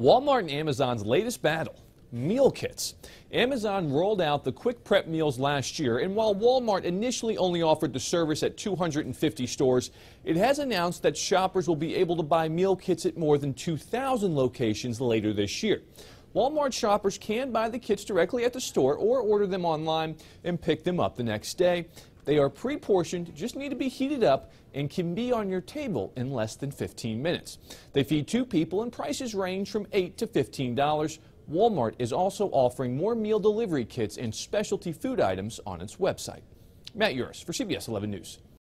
Walmart and Amazon's latest battle meal kits. Amazon rolled out the quick prep meals last year, and while Walmart initially only offered the service at 250 stores, it has announced that shoppers will be able to buy meal kits at more than 2,000 locations later this year. Walmart shoppers can buy the kits directly at the store or order them online and pick them up the next day. They are pre-portioned, just need to be heated up, and can be on your table in less than 15 minutes. They feed two people and prices range from 8 to $15. Walmart is also offering more meal delivery kits and specialty food items on its website. Matt Yurus for CBS 11 News.